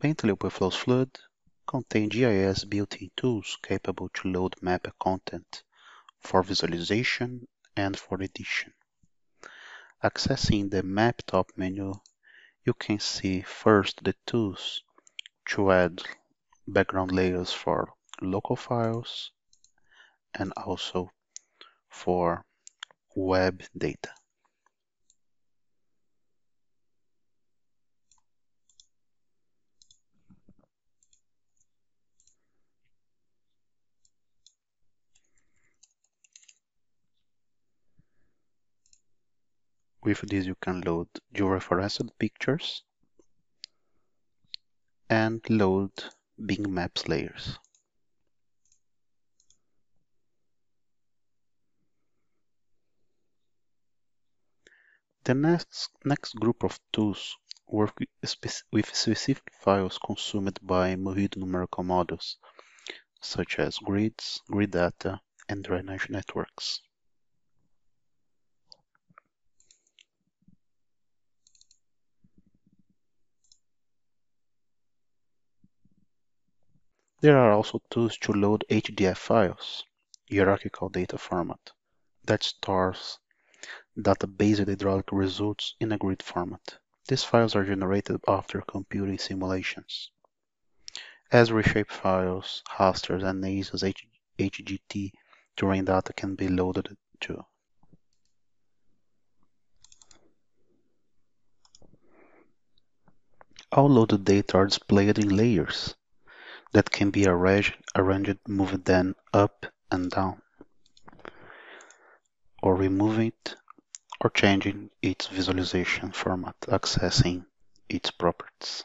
Bentley OpenFlows Flood contain GIS built-in tools capable to load map content for visualization and for edition. Accessing the Map top menu, you can see first the tools to add background layers for local files and also for web data. With this you can load georeferenced pictures and load Bing Maps layers. The next, next group of tools work with specific files consumed by MOHID numerical models, such as grids, grid data, and drainage networks. There are also tools to load HDF files, hierarchical data format, that stores data-based hydraulic results in a grid format. These files are generated after computing simulations. As shape files, rasters, and NASA's HGT terrain data can be loaded too. All loaded data are displayed in layers that can be arranged, moved then up and down, or remove it, or changing its visualization format, accessing its properties.